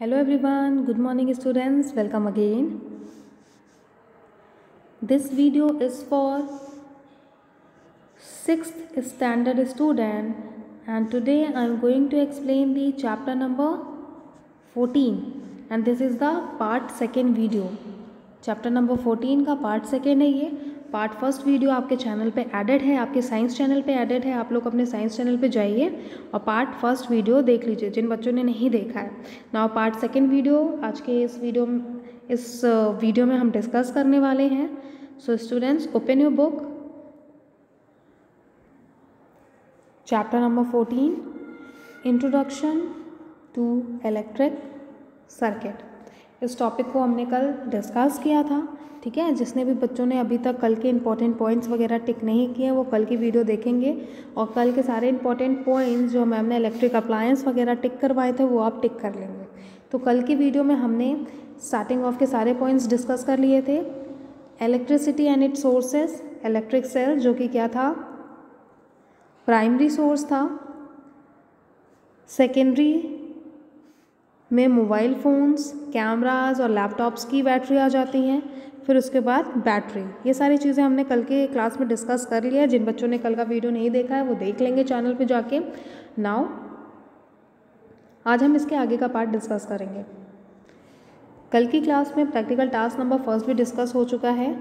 Hello everyone, good morning students, welcome again. This video is for 6th standard student and today I am going to explain the chapter number 14 and this is the part second video. Chapter number fourteen का part second है ये part first video आपके channel पे added है, आपके science channel पे added है, आप लोग अपने साइंस चैनल पे जाइए और पार्ट फ़र्स्ट वीडियो देख लीजिए, जिन बच्चों ने नहीं देखा है। नाउ पार्ट सेकेंड वीडियो, आज के इस वीडियो इस वीडियो में हम डिस्कस करने वाले हैं। So students open your book chapter number fourteen introduction to electric circuit इस टॉपिक को हमने कल डिस्कस किया था, ठीक है? जिसने भी बच्चों ने अभी तक कल के इंपॉर्टेंट पॉइंट्स वगैरह टिक नहीं किए वो कल की वीडियो देखेंगे। और कल के सारे इंपॉर्टेंट पॉइंट्स जो मैम ने इलेक्ट्रिक अप्लायंस वगैरह टिक करवाए थे, वो आप टिक कर लेंगे। तो कल की वीडियो में हमने स्टार्टिंग ऑफ़ के सारे पॉइंट्स डिस्कस कर लिए थे। Electricity and it sources electric cell जो कि क्या था? प्राइमरी सोर्स था। सेकेंडरी में मोबाइल फ़ोन्स कैमराज और लैपटॉप्स की बैटरी आ जाती हैं। फिर उसके बाद बैटरी। ये सारी चीज़ें हमने कल के क्लास में डिस्कस कर लिया। जिन बच्चों ने कल का वीडियो नहीं देखा है, वो देख लेंगे चैनल पे जाके। नाउ, आज हम इसके आगे का पार्ट डिस्कस करेंगे। कल की क्लास में प्रैक्टिकल टास्क नंबर फ़र्स्ट भी डिस्कस हो चुका है।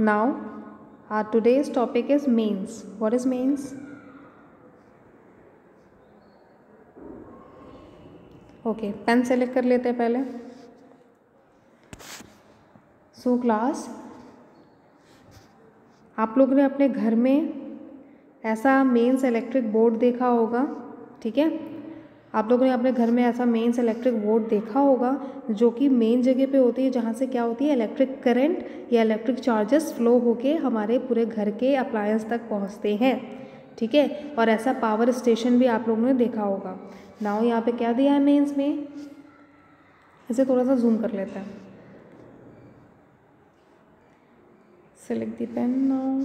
Now our today's topic is mains what is mains okay pen select कर लेते हैं पहले। सो so, क्लास आप लोग ने अपने घर में ऐसा मेंस इलेक्ट्रिक बोर्ड देखा होगा ठीक है? आप लोगों ने अपने घर में ऐसा मेंस इलेक्ट्रिक बोर्ड देखा होगा जो कि मेन जगह पे होती है जहाँ से क्या होती है इलेक्ट्रिक करंट या इलेक्ट्रिक चार्जेस फ्लो होके हमारे पूरे घर के अप्लायंस तक पहुँचते हैं ठीक है? और ऐसा पावर स्टेशन भी आप लोगों ने देखा होगा। नाव यहाँ पे क्या दिया है मेंस में? इसे थोड़ा सा जूम कर लेते हैं। Select the pen now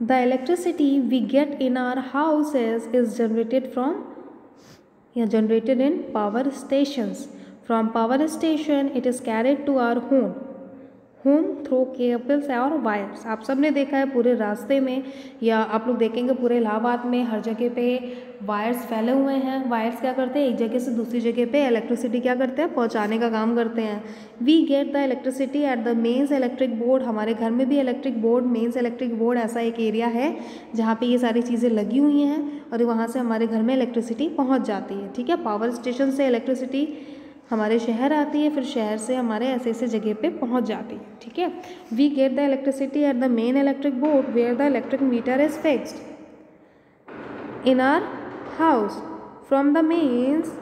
the electricity we get in our houses is generated from या generated in power stations from power station it is carried to our home home through cables है और wires आप सबने देखा है पूरे रास्ते में, या आप लोग देखेंगे पूरे इलाहाबाद में हर जगह पे वायर्स फैले हुए हैं। वायर्स क्या करते हैं? एक जगह से दूसरी जगह पे इलेक्ट्रिसिटी क्या करते हैं? पहुँचाने का काम करते हैं। We get the electricity at the mains electric board हमारे घर में भी electric board mains electric board ऐसा एक एरिया है, जहाँ पर ये सारी चीज़ें लगी हुई हैं, और वहाँ से हमारे घर में इलेक्ट्रिसिटी पहुँच जाती है। ठीक है? पावर स्टेशन से इलेक्ट्रिसिटी हमारे शहर आती है, फिर शहर से हमारे ऐसे ऐसे जगह पे पहुँच जाती है, ठीक है? We get the electricity at the main electric board where the electric meter is fixed in our house from the mains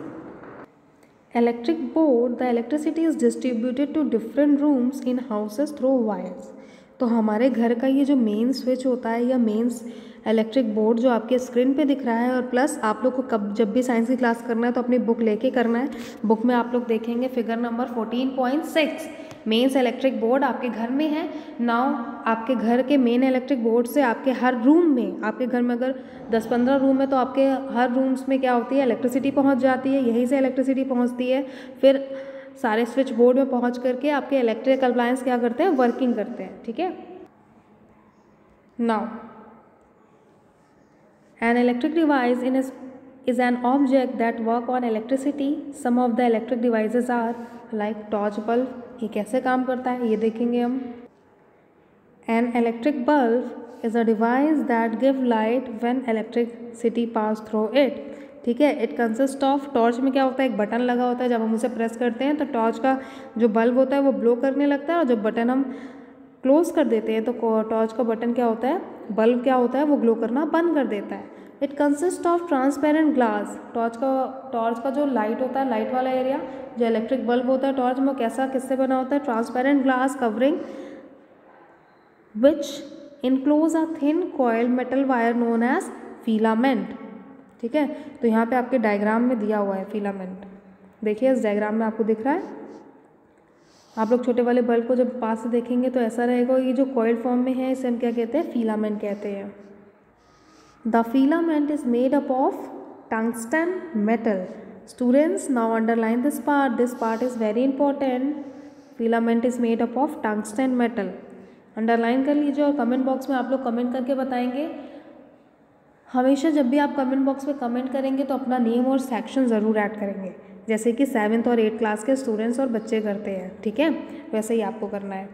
electric board the electricity is distributed to different rooms in houses through wires तो हमारे घर का ये जो main switch होता है या mains electric board जो आपके स्क्रीन पे दिख रहा है और प्लस आप लोग को कब, जब भी साइंस की क्लास करना है तो अपनी बुक लेके करना है। बुक में आप लोग देखेंगे figure number fourteen point six mains electric board आपके घर में है। नाउ आपके घर के मेन इलेक्ट्रिक बोर्ड से आपके हर रूम में, आपके घर में अगर दस पंद्रह रूम है तो आपके हर रूम्स में क्या होती है? इलेक्ट्रिसिटी पहुँच जाती है। यहीं से इलेक्ट्रिसिटी पहुँचती है। फिर सारे स्विच बोर्ड में पहुँच करके आपके इलेक्ट्रिक अप्लायंस क्या करते हैं? वर्किंग करते हैं, ठीक है? Now an electric device in is an object that work on electricity some of the electric devices are like torch bulb ये कैसे काम करता है? ये देखेंगे हम। An electric bulb is a device that give light when electricity pass through it ठीक है? इट कंसिस्ट ऑफ़ टॉर्च में क्या होता है? एक बटन लगा होता है। जब हम उसे प्रेस करते हैं तो टॉर्च का जो बल्ब होता है, वो ब्लो करने लगता है और जब बटन हम क्लोज कर देते हैं तो टॉर्च का बटन क्या होता है? बल्ब क्या होता है? वो ग्लो करना बंद कर देता है। It consist of transparent glass torch का टॉर्च का जो लाइट होता है लाइट वाला एरिया जो इलेक्ट्रिक बल्ब होता है टॉर्च में कैसा, किससे बना होता है? Transparent glass covering which enclose a thin coil metal wire known as filament ठीक है? तो यहाँ पे आपके डायग्राम में दिया हुआ है फिलामेंट देखिए, इस डायग्राम में आपको दिख रहा है। आप लोग छोटे वाले बल्ब को जब पास से देखेंगे तो ऐसा रहेगा, ये जो कॉयल फॉर्म में है, इसे हम क्या कहते हैं? फिलामेंट कहते हैं। The filament is made up of tungsten metal. Students, now underline this part. This part is very important. Filament is made up of tungsten metal. Underline कर लीजिए और कमेंट बॉक्स में आप लोग कमेंट करके बताएँगे हमेशा जब भी आप कमेंट बॉक्स में कमेंट करेंगे तो अपना नेम और सेक्शन ज़रूर ऐड करेंगे। जैसे कि सेवन्थ और एट्थ क्लास के स्टूडेंट्स और बच्चे करते हैं, ठीक है? वैसे ही आपको करना है।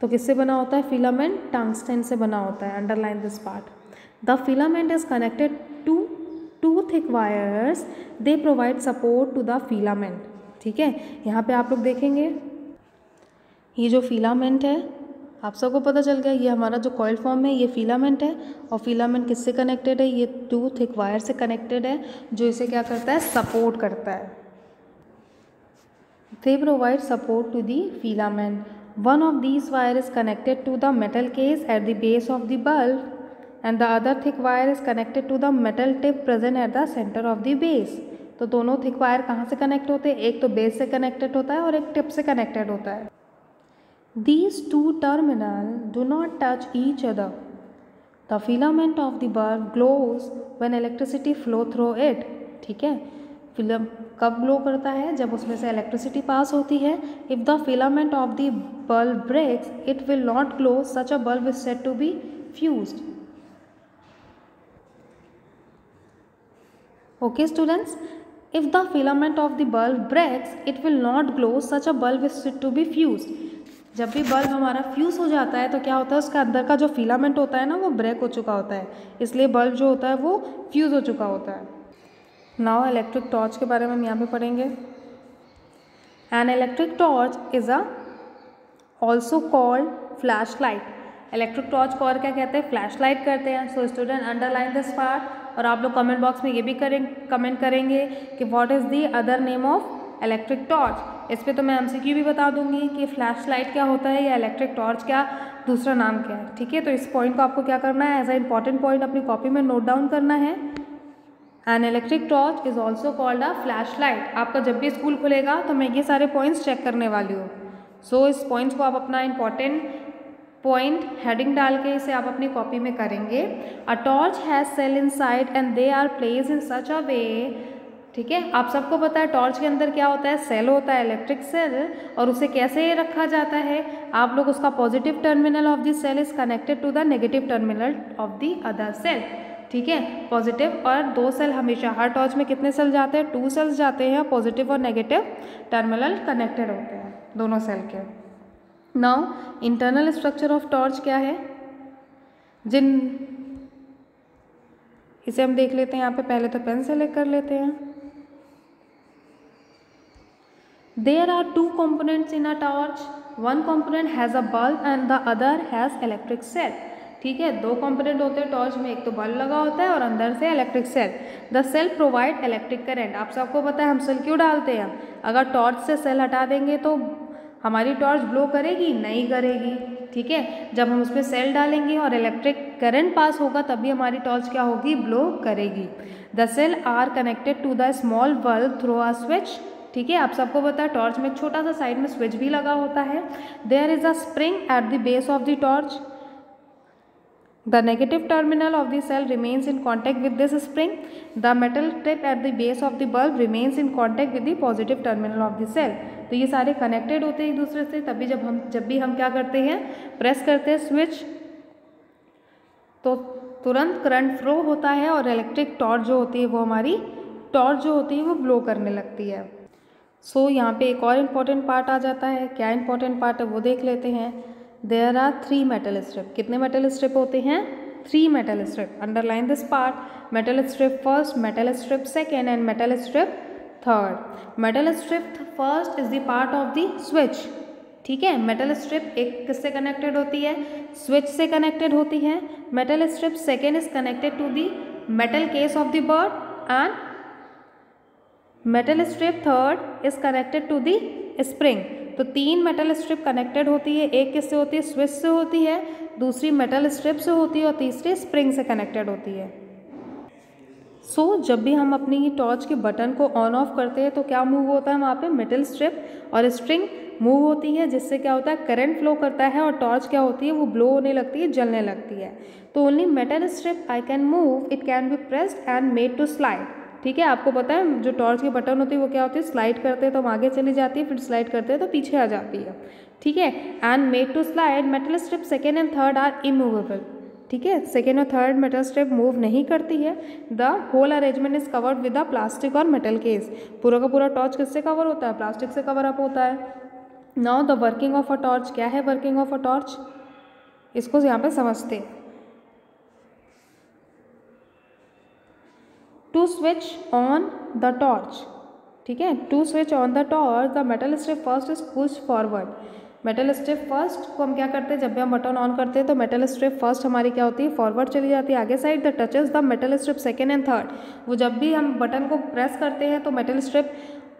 तो किससे बना होता है? फिलामेंट टंगस्टेन से बना होता है underline this part the filament is connected to two thick wires they provide support to the filament ठीक है? यहाँ पे आप लोग देखेंगे। ये जो फिलामेंट है आप सबको पता चल गया, ये हमारा जो कॉयल फॉर्म है, ये फिलामेंट है और फिलामेंट किससे कनेक्टेड है? ये टू थिक वायर से कनेक्टेड है, जो इसे क्या करता है? सपोर्ट करता है। They provide support to the filament one of these wire is connected to the metal case at the base of the bulb and the other thick wire is connected to the metal tip present at the centre of the base तो दोनों thick wire कहाँ से connect होते हैं? एक तो base से connected होता है और एक टिप से कनेक्टेड होता है। These two terminals do not touch each other. The filament of the bulb glows when electricity flow through it. ठीक है फ़िल्म कब ग्लो करता है जब उसमें से इलेक्ट्रिसिटी पास होती है if the filament of the bulb breaks it will not glow such a bulb is said to be fused okay students if the filament of the bulb breaks it will not glow such a bulb is said to be fused जब भी bulb हमारा fuse हो जाता है तो क्या होता है, उसका अंदर का जो फिलामेंट होता है ना, वो ब्रेक हो चुका होता है। इसलिए बल्ब जो होता है, वो फ्यूज़ हो चुका होता है। नाउ इलेक्ट्रिक टॉर्च के बारे में हम यहाँ पे पढ़ेंगे। An electric torch is a also called flashlight electric torch को और क्या कहते हैं? फ्लैश लाइट करते हैं। So student underline this part और आप लोग कमेंट बॉक्स में ये भी करें कमेंट करेंगे कि what is the other name of electric torch इस पर तो मैं एमसीक्यू भी बता दूँगी कि फ्लैश लाइट क्या होता है या इलेक्ट्रिक टॉर्च क्या दूसरा नाम क्या है ठीक है? तो इस पॉइंट को आपको क्या करना है एज अ इंपॉर्टेंट पॉइंट अपनी कॉपी में नोट डाउन करना है। An electric torch is also called a flashlight आपका जब भी स्कूल खुलेगा तो मैं ये सारे पॉइंट्स चेक करने वाली हूँ। सो so, इस पॉइंट्स को आप अपना इंपॉर्टेंट पॉइंट हेडिंग डाल के इसे आप अपनी कॉपी में करेंगे। A torch has cell inside and they are place in such a way ठीक है? आप सबको पता है टॉर्च के अंदर क्या होता है? सेल होता है इलेक्ट्रिक सेल और उसे कैसे रखा जाता है? आप लोग उसका positive terminal of the cell is connected to the negative terminal of the other cell ठीक है? पॉजिटिव और दो सेल हमेशा, हर टॉर्च में कितने सेल जाते हैं? टू सेल्स जाते हैं पॉजिटिव और नेगेटिव टर्मिनल कनेक्टेड होते हैं, दोनों सेल के। Now internal structure of torch क्या है? जिन इसे हम देख लेते हैं, यहाँ पे पहले तो पेन सेलेक्ट कर लेते हैं। There are two components in a torch. One component has a bulb and the other has electric cell. ठीक है? दो कंपोनेंट होते हैं टॉर्च में. एक तो बल्ब लगा होता है और अंदर से electric cell the cell provide electric current आप सबको पता है हम सेल क्यों डालते हैं? अगर टॉर्च से सेल हटा देंगे तो हमारी टॉर्च ब्लो करेगी, नहीं करेगी. ठीक है? जब हम उसमें सेल डालेंगे और इलेक्ट्रिक करंट पास होगा, तभी हमारी टॉर्च क्या होगी? ब्लो करेगी. The cell are connected to the small bulb through a switch ठीक है? आप सबको पता है टॉर्च में एक छोटा सा साइड में स्विच भी लगा होता है। There is a spring at the base of the torch the negative terminal of the cell remains in contact with this spring the metal tip at the base of the bulb remains in contact with the positive terminal of the cell तो ये सारे connected होते हैं एक दूसरे से, तभी जब हम, जब भी हम क्या करते हैं? प्रेस करते हैं स्विच तो तुरंत करंट फ्लो होता है और इलेक्ट्रिक टॉर्च जो होती है वो हमारी टॉर्च जो होती है वो ब्लो करने लगती है। सो so, यहाँ पे एक और इंपॉर्टेंट पार्ट आ जाता है। क्या इंपॉर्टेंट पार्ट है वो देख लेते हैं। There are three metal strip कितने मेटल स्ट्रिप होते हैं? Three metal strip underline this part metal strip first metal strip second and metal strip third metal strip first is the part of the switch ठीक है? Metal strip एक किससे connected होती है? Switch से connected होती है। Metal strip second is connected to the metal case of the bird and metal strip third is connected to the spring तो तीन मेटल स्ट्रिप कनेक्टेड होती है एक किससे होती है? स्विच से होती है दूसरी मेटल स्ट्रिप से होती है और तीसरी स्प्रिंग से कनेक्टेड होती है। सो so, जब भी हम अपनी टॉर्च के बटन को ऑन ऑफ़ करते हैं तो क्या मूव होता है वहाँ पे? मेटल स्ट्रिप और स्ट्रिंग मूव होती है जिससे क्या होता है? करंट फ्लो करता है और टॉर्च क्या होती है? वो ब्लो होने लगती है जलने लगती है। तो only metal strip I can move it can be pressed and made to slide ठीक है? आपको पता है, जो टॉर्च की बटन होती है, वो क्या होती है? स्लाइड करते हैं तो हम आगे चली जाती है, फिर स्लाइड करते हैं तो पीछे आ जाती है। ठीक है? And made to slide metal strip second and third are immovable ठीक है? सेकेंड और थर्ड मेटल स्ट्रिप मूव नहीं करती है। The whole arrangement is covered with the plastic और मेटल केस पूरा का पूरा टॉर्च किससे कवर होता है? प्लास्टिक से कवर अप होता है। Now the working of a torch क्या है वर्किंग ऑफ़ अ टॉर्च इसको यहाँ पे समझते हैं। To switch on the torch, ठीक है? To switch on the torch, the metal step first is push forward. Metal step first को हम क्या करते हैं? जब भी हम बटन ऑन करते हैं तो मेटल स्ट्रिप फ़र्स्ट हमारी क्या होती है? फॉरवर्ड चली जाती है। आगे side, the touches the metal strip second and third. वो जब भी हम बटन को प्रेस करते हैं तो मेटल स्ट्रिप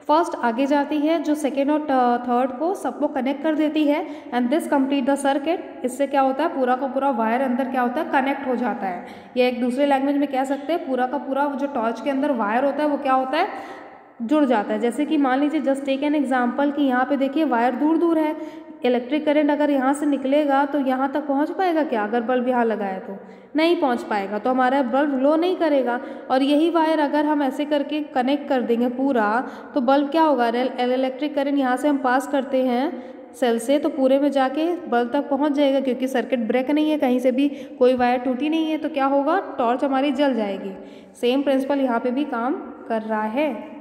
फ़र्स्ट आगे जाती है, जो सेकेंड और थर्ड को सबको कनेक्ट कर देती है and this complete the circuit इससे क्या होता है, पूरा का पूरा वायर अंदर क्या होता है कनेक्ट हो जाता है। ये एक दूसरे लैंग्वेज में कह सकते हैं, पूरा का पूरा जो टॉर्च के अंदर वायर होता है, वो क्या होता है जुड़ जाता है। जैसे कि मान लीजिए जस्ट टेक एन एग्ज़ाम्पल कि यहाँ पे देखिए वायर दूर दूर है। इलेक्ट्रिक करंट अगर यहाँ से निकलेगा तो यहाँ तक पहुँच पाएगा क्या? अगर बल्ब यहाँ लगाए तो नहीं पहुँच पाएगा। तो हमारा बल्ब ग्लो नहीं करेगा। और यही वायर अगर हम ऐसे करके कनेक्ट कर देंगे पूरा तो बल्ब क्या होगा? इलेक्ट्रिक करंट यहाँ से हम पास करते हैं सेल से तो पूरे में जाके बल्ब तक पहुँच जाएगा। क्योंकि सर्किट ब्रेक नहीं है, कहीं से भी कोई वायर टूटी नहीं है तो क्या होगा? टॉर्च हमारी जल जाएगी। सेम प्रिंसिपल यहाँ पे भी काम कर रहा है।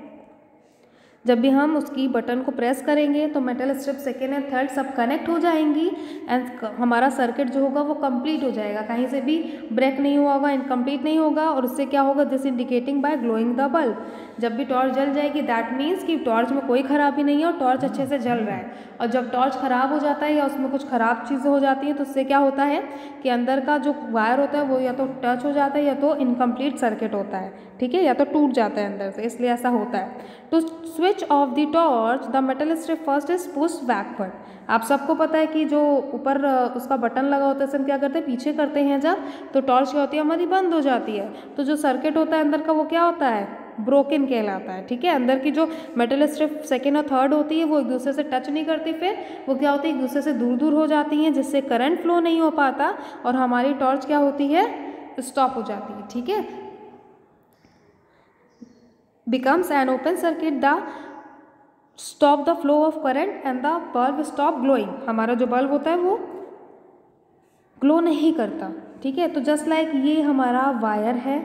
जब भी हम उसकी बटन को प्रेस करेंगे तो metal strip second and third सब कनेक्ट हो जाएँगी एंड हमारा सर्किट जो होगा वो कंप्लीट हो जाएगा। कहीं से भी ब्रेक नहीं हुआ होगा इनकम्प्लीट नहीं होगा और उससे क्या होगा? This indicating by glowing the bulb जब भी टॉर्च जल जाएगी दैट मीन्स कि टॉर्च में कोई खराबी नहीं है और टॉर्च अच्छे से जल रहा है। और जब टॉर्च ख़राब हो जाता है या उसमें कुछ ख़राब चीज़ें हो जाती हैं तो उससे क्या होता है कि अंदर का जो वायर होता है, वो या तो टच हो जाता है या तो इनकम्प्लीट सर्किट होता है। ठीक है? या तो टूट जाता है अंदर से, इसलिए ऐसा होता है। तो switch off the torch the metal strip first is push backward आप सबको पता है कि जो ऊपर उसका बटन लगा होता है हम क्या करते हैं? पीछे करते हैं जब तो टॉर्च क्या होती है? हमारी बंद हो जाती है। तो जो सर्किट होता है अंदर का, वो क्या होता है? ब्रोकन कहलाता है, ठीक है? अंदर की जो मेटल स्ट्रिप सेकेंड और थर्ड होती है, वो एक दूसरे से टच नहीं करती, फिर वो क्या होती है? एक दूसरे से दूर दूर हो जाती हैं, जिससे करंट फ्लो नहीं हो पाता, और हमारी टॉर्च क्या होती है? स्टॉप हो जाती है, ठीक है? becomes an open circuit, the stop the flow of current and the bulb stop glowing हमारा जो बल्ब होता है वो ग्लो नहीं करता, ठीक है? तो जस्ट लाइक ये हमारा वायर है,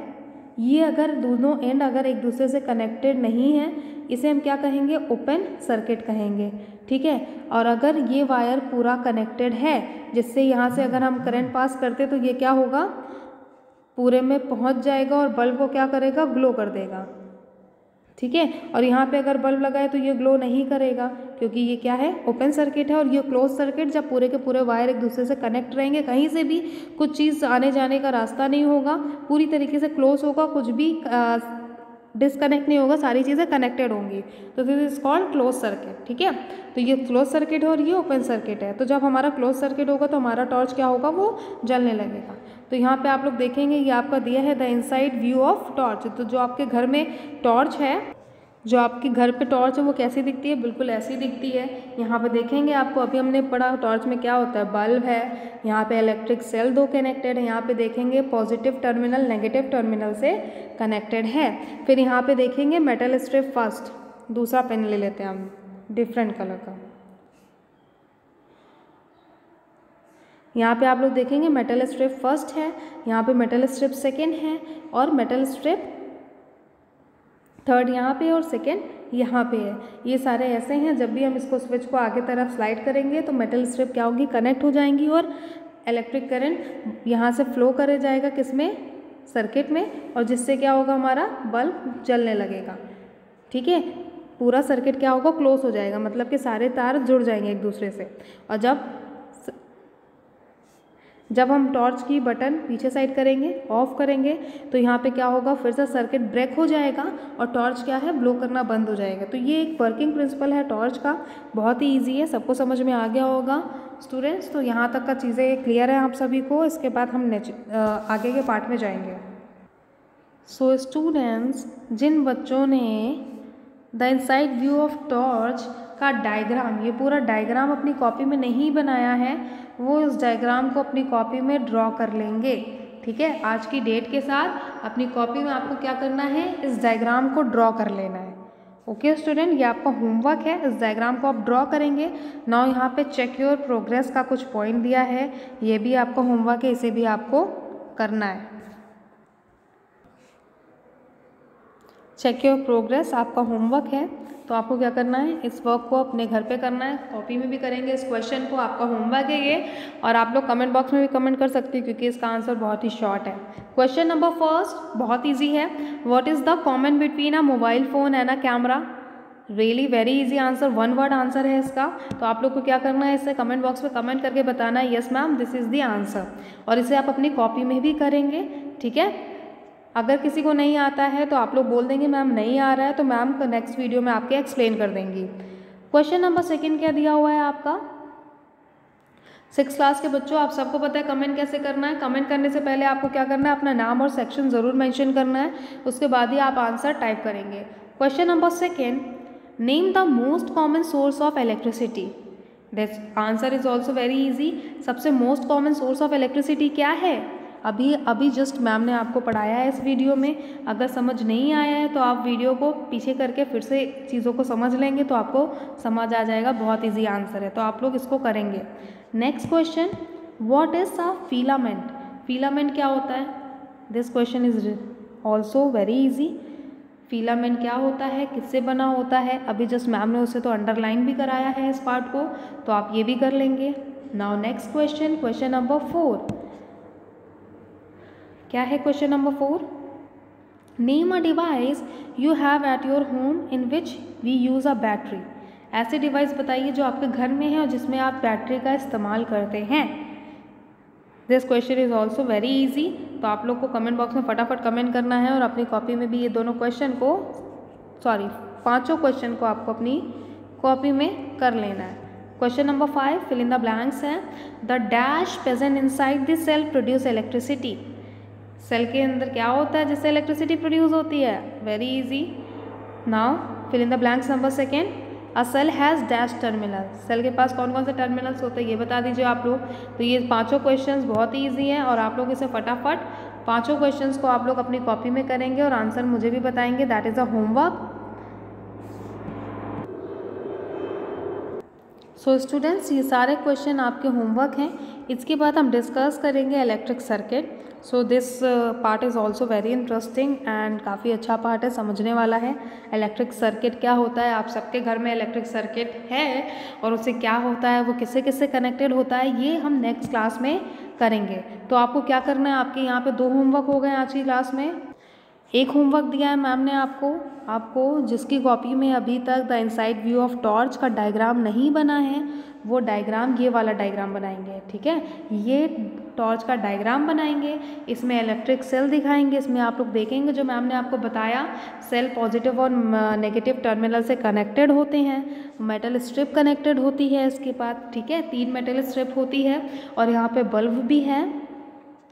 ये अगर दोनों एंड अगर एक दूसरे से कनेक्टेड नहीं है, इसे हम क्या कहेंगे? ओपन सर्किट कहेंगे, ठीक है? और अगर ये वायर पूरा कनेक्टेड है, जिससे यहाँ से अगर हम करंट पास करते तो ये क्या होगा? पूरे में पहुँच जाएगा और बल्ब को क्या करेगा? ग्लो कर देगा। ठीक है? और यहाँ पे अगर बल्ब लगाए तो ये ग्लो नहीं करेगा, क्योंकि ये क्या है? ओपन सर्किट है और ये क्लोज सर्किट जब पूरे के पूरे वायर एक दूसरे से कनेक्ट रहेंगे, कहीं से भी कुछ चीज़ आने जाने का रास्ता नहीं होगा। पूरी तरीके से क्लोज होगा, कुछ भी डिसकनेक्ट नहीं होगा, सारी चीज़ें कनेक्टेड होंगी। तो this is called close circuit ठीक है? तो ये क्लोज सर्किट है और ये ओपन सर्किट है। तो जब हमारा क्लोज सर्किट होगा तो हमारा टॉर्च क्या होगा? वो जलने लगेगा। तो यहाँ पे आप लोग देखेंगे, ये आपका दिया है the inside view of torch तो जो आपके घर में टॉर्च है जो आपके घर पे टॉर्च है, वो कैसी दिखती है? बिल्कुल ऐसी दिखती है। यहाँ पे देखेंगे आपको, अभी हमने पढ़ा टॉर्च में क्या होता है? बल्ब है, यहाँ पे इलेक्ट्रिक सेल दो कनेक्टेड है, यहाँ पे देखेंगे पॉजिटिव टर्मिनल नेगेटिव टर्मिनल से कनेक्टेड है। फिर यहाँ पे देखेंगे मेटल स्ट्रिप फ़र्स्ट दूसरा पेन ले लेते हैं हम डिफरेंट कलर का। यहाँ पे आप लोग देखेंगे मेटल स्ट्रिप फ़र्स्ट है, यहाँ पे मेटल स्ट्रिप सेकेंड है और मेटल स्ट्रिप थर्ड यहाँ पे और सेकेंड यहाँ पे है। ये सारे ऐसे हैं, जब भी हम इसको स्विच को आगे तरफ़ स्लाइड करेंगे तो मेटल स्ट्रिप क्या होगी? कनेक्ट हो जाएँगी और इलेक्ट्रिक करंट यहाँ से फ्लो करे जाएगा किसमें सर्किट में और जिससे क्या होगा हमारा बल्ब जलने लगेगा। ठीक है? पूरा सर्किट क्या होगा? क्लोज हो जाएगा। मतलब कि सारे तार जुड़ जाएँगे एक दूसरे से। और जब जब हम टॉर्च की बटन पीछे साइड करेंगे ऑफ़ करेंगे तो यहाँ पे क्या होगा? फिर से सर्किट ब्रेक हो जाएगा और टॉर्च क्या है? ब्लो करना बंद हो जाएगा। तो ये एक वर्किंग प्रिंसिपल है टॉर्च का। बहुत ही ईजी है सबको समझ में आ गया होगा। स्टूडेंट्स तो यहाँ तक का चीज़ें क्लियर है आप सभी को। इसके बाद हम आगे के पार्ट में जाएँगे। सो so, स्टूडेंट्स जिन बच्चों ने the inside view of torch का डायग्राम ये पूरा डायग्राम अपनी कॉपी में नहीं बनाया है वो इस डायग्राम को अपनी कॉपी में ड्रॉ कर लेंगे। ठीक है? आज की डेट के साथ अपनी कॉपी में आपको क्या करना है? इस डायग्राम को ड्रॉ कर लेना है। ओके स्टूडेंट ये आपका होमवर्क है। इस डायग्राम को आप ड्रॉ करेंगे। नाउ यहाँ पे चेक योर प्रोग्रेस का कुछ पॉइंट दिया है। ये भी आपका होमवर्क है, इसे भी आपको करना है। चेक योर प्रोग्रेस आपका होमवर्क है। तो आपको क्या करना है? इस वर्क को अपने घर पे करना है। कॉपी में भी करेंगे। इस क्वेश्चन को आपका होमवर्क है ये। और आप लोग कमेंट बॉक्स में भी कमेंट कर सकते हैं, क्योंकि इसका आंसर बहुत ही शॉर्ट है। क्वेश्चन नंबर फ़र्स्ट बहुत ईजी है। What is the common between a mobile phone and a camera really very easy answer one word answer है इसका। तो आप लोग को क्या करना है इसे? कमेंट बॉक्स में कमेंट करके बताना है। Yes ma'am this is the answer और इसे आप अपनी कॉपी में भी करेंगे। ठीक है? अगर किसी को नहीं आता है तो आप लोग बोल देंगे, मैम, नहीं आ रहा है। तो मैम नेक्स्ट वीडियो में आपके एक्सप्लेन कर देंगी। क्वेश्चन नंबर सेकंड क्या दिया हुआ है आपका? सिक्स क्लास के बच्चों, आप सबको पता है कमेंट कैसे करना है। कमेंट करने से पहले आपको क्या करना है? अपना नाम और सेक्शन ज़रूर मेंशन करना है। उसके बाद ही आप आंसर टाइप करेंगे। Question number second name the most common source of electricity this answer is also very easy सबसे most common source of electricity क्या है? अभी अभी जस्ट मैम ने आपको पढ़ाया है इस वीडियो में। अगर समझ नहीं आया है तो आप वीडियो को पीछे करके फिर से चीज़ों को समझ लेंगे तो आपको समझ आ जाएगा, बहुत इजी आंसर है। तो आप लोग इसको करेंगे। Next question what is a filament filament क्या होता है? This question is also very easy filament क्या होता है? किससे बना होता है? अभी जस्ट मैम ने उसे तो अंडरलाइन भी कराया है इस पार्ट को तो आप ये भी कर लेंगे। Now next question question number four क्या है question number four name a device you have at your home in which we use a battery ऐसे डिवाइस बताइए जो आपके घर में है और जिसमें आप बैटरी का इस्तेमाल करते हैं। This question is also very easy तो आप लोग को कमेंट बॉक्स में फटाफट कमेंट करना है और अपनी कॉपी में भी ये दोनों क्वेश्चन को सॉरी पाँचों क्वेश्चन को आपको अपनी कॉपी में कर लेना है। Question number five fill in the blanks है। The dash present inside this cell produce electricity cell के अंदर क्या होता है? जिससे इलेक्ट्रिसिटी प्रोड्यूस होती है very easy now fill in the blanks number second a cell has dash terminal cell के पास कौन कौन से टर्मिनल्स होते हैं? ये बता दीजिए आप लोग. तो ये पाँचों क्वेश्चंस बहुत ही ईजी हैं और आप लोग इसे फटाफट पाँचों क्वेश्चंस को आप लोग अपनी कॉपी में करेंगे और आंसर मुझे भी बताएँगे. That is a homework so students ये सारे क्वेश्चन आपके होमवर्क हैं। इसके बाद हम डिस्कस करेंगे electric circuit so this part is also very interesting and काफ़ी अच्छा पार्ट है, समझने वाला है। इलेक्ट्रिक सर्किट क्या होता है? आप सबके घर में इलेक्ट्रिक सर्किट है और उसे क्या होता है? वो किससे किससे कनेक्टेड होता है? ये हम नेक्स्ट क्लास में करेंगे। तो आपको क्या करना है? आपके यहाँ पे दो होमवर्क हो गए आज की क्लास में। एक होमवर्क दिया है मैम ने आपको। आपको जिसकी कॉपी में अभी तक the inside view of torch का डायग्राम नहीं बना है, वो डायग्राम ये वाला डायग्राम बनाएँगे, ठीक है? ये टॉर्च का डायग्राम बनाएँगे, इसमें इलेक्ट्रिक सेल दिखाएँगे, इसमें आप लोग देखेंगे, जो मैम ने आपको बताया सेल पॉजिटिव और नेगेटिव टर्मिनल से कनेक्टेड होते हैं मेटल स्ट्रिप कनेक्टेड होती है इसके बाद, ठीक है? तीन मेटल स्ट्रिप होती है, और यहाँ पे बल्ब भी है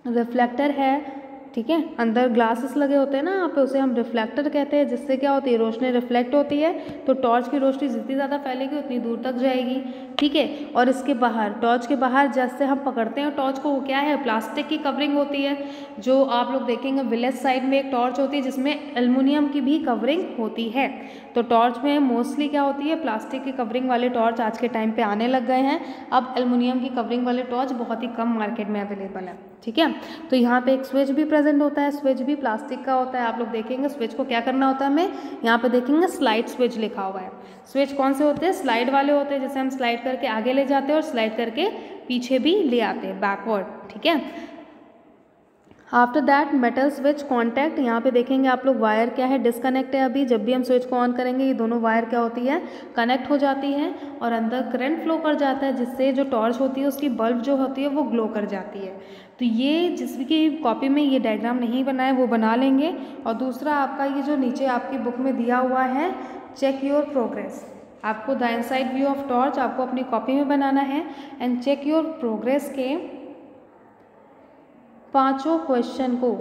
रिफ्लेक्टर है ठीक है? अंदर ग्लासेस लगे होते हैं ना यहाँ पे उसे हम रिफ्लेक्टर कहते हैं, जिससे क्या होती है, रोशनी रिफ्लेक्ट होती है तो टॉर्च की रोशनी जितनी ज़्यादा फैलेगी, उतनी दूर तक जाएगी, ठीक है? और इसके बाहर टॉर्च के बाहर जैसे हम पकड़ते हैं टॉर्च को वो क्या है प्लास्टिक की कवरिंग होती है, जो आप लोग देखेंगे विलेज साइड में एक टॉर्च होती है, जिसमें एलमिनियम की भी कवरिंग होती है। तो टॉर्च में मोस्टली क्या होती है, प्लास्टिक की कवरिंग वाले टॉर्च आज के टाइम पे आने लग गए हैं। अब एलमिनियम की कवरिंग वाले टॉर्च बहुत ही कम मार्केट में अवेलेबल है, ठीक है? तो यहाँ पे एक स्विच भी प्रेजेंट होता है, स्विच भी प्लास्टिक का होता है। आप लोग देखेंगे स्विच को क्या करना होता है हमें? यहाँ पे देखेंगे स्लाइड स्विच लिखा हुआ है। स्विच कौन से होते हैं? स्लाइड वाले होते हैं, जैसे हम स्लाइड करके आगे ले जाते हैं और स्लाइड करके पीछे भी ले आते हैं, बैकवर्ड, ठीक है? After that metal switch contact यहाँ पे देखेंगे आप लोग वायर क्या है डिसकनेक्ट है अभी, जब भी हम स्विच को ऑन करेंगे, ये दोनों वायर क्या होती है कनेक्ट हो जाती है और अंदर करंट फ्लो कर जाता है, जिससे जो टॉर्च होती है, उसकी बल्ब जो होती है, वो ग्लो कर जाती है। तो ये जिसकी कॉपी में ये डायग्राम नहीं बनाए वो बना लेंगे। और दूसरा आपका ये जो नीचे आपकी बुक में दिया हुआ है चेक योर प्रोग्रेस आपको the inside view of torch आपको अपनी कॉपी में बनाना है। एंड चेक योर प्रोग्रेस के पाँचों क्वेश्चन को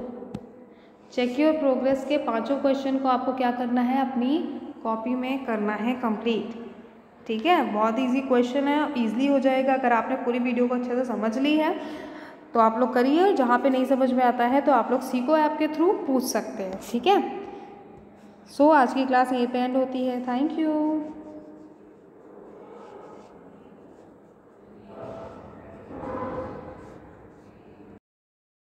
चेक योर प्रोग्रेस के पाँचों क्वेश्चन को आपको क्या करना है? अपनी कॉपी में करना है कंप्लीट ठीक है? बहुत इजी क्वेश्चन है इजली हो जाएगा। अगर आपने पूरी वीडियो को अच्छे से समझ ली है तो आप लोग करिए। जहाँ पे नहीं समझ में आता है तो आप लोग सीको ऐप के थ्रू पूछ सकते हैं। ठीक है? सो so, आज की क्लास यहीं पे एंड होती है। Thank you